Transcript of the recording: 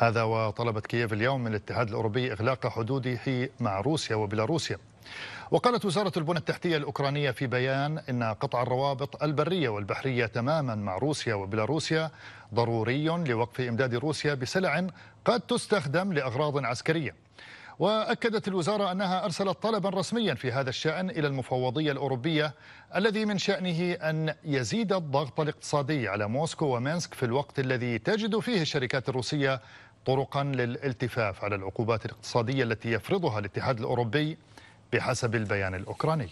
هذا وطلبت كييف اليوم من الاتحاد الأوروبي إغلاق حدوده مع روسيا وبيلاروسيا. وقالت وزارة البنى التحتية الأوكرانية في بيان إن قطع الروابط البرية والبحرية تماما مع روسيا وبيلاروسيا ضروري لوقف إمداد روسيا بسلع قد تستخدم لأغراض عسكرية. وأكدت الوزارة أنها أرسلت طلبا رسميا في هذا الشأن إلى المفوضية الأوروبية الذي من شأنه أن يزيد الضغط الاقتصادي على موسكو ومينسك في الوقت الذي تجد فيه الشركات الروسية طرقا للالتفاف على العقوبات الاقتصادية التي يفرضها الاتحاد الأوروبي بحسب البيان الأوكراني.